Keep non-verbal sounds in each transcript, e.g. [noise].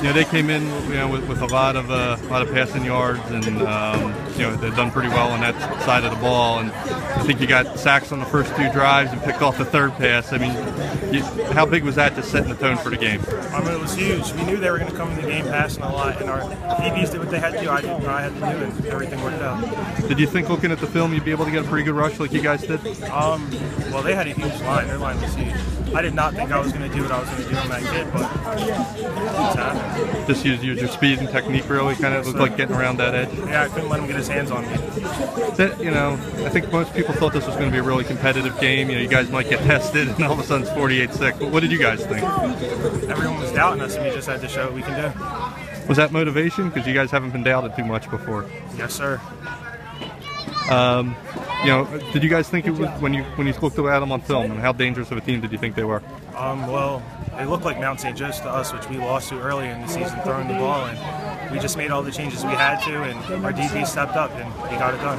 you know, they came in, you know, with, with a lot of uh, a lot of passing yards, and um, you know, they've done pretty well on that side of the ball. And I think you got sacks on the first two drives and picked off the third pass. I mean, you, how big was that to setting the tone for the game? I mean, it was huge. We knew they were going to come in the game passing a lot, and our DBs did what they had to do. I I had to do, and everything worked out. Did you think looking at the film you'd be able to get a pretty good rush like you guys did? Um, well, they had a huge line. Their line was huge. I did not think I was going to do what I was going to do on that kid, but it's happened. Just use, use your speed and technique really kind of looked like getting around that edge. Yeah, I couldn't let him get his hands on me. That you know, I think most people thought this was going to be a really competitive game. You know, you guys might get tested, and all of a sudden it's 48-6. What did you guys think? Everyone was doubting us, and we just had to show what we can do. Was that motivation? Because you guys haven't been doubted too much before. Yes, sir. Um, you know, did you guys think it was when you when you looked at them on film, and how dangerous of a team did you think they were? Um, well, they looked like Mount St. Joe's to us, which we lost to early in the season throwing the ball, and we just made all the changes we had to, and our DB stepped up, and we got it done.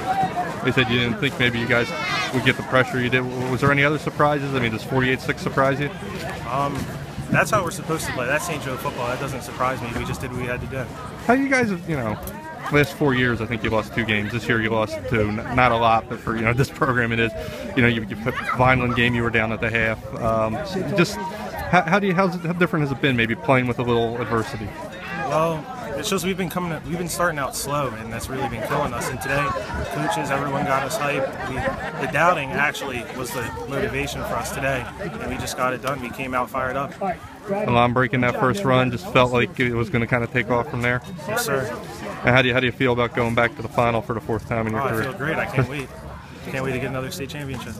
They said you didn't think maybe you guys would get the pressure you did. Was there any other surprises? I mean, does 48-6 surprise you? Um, that's how we're supposed to play. That's St. Joe football. That doesn't surprise me. We just did what we had to do. How you guys, you know, last four years, I think you lost two games. This year you lost two. Not a lot, but for you know [laughs] this program it is. You know, you, you put Vineland game, you were down at the half. Um, just how, how do you how's it, how different has it been? Maybe playing with a little adversity. Well, it shows we've been coming. We've been starting out slow, and that's really been killing us. And today, coaches, everyone got us hype. We, the doubting actually was the motivation for us today, and we just got it done. We came out fired up. Alon breaking that first run just felt like it was going to kind of take off from there. Yes, sir. And how do you how do you feel about going back to the final for the fourth time in Oh, your I career? feel great. I can't wait. Can't wait to get another state championship.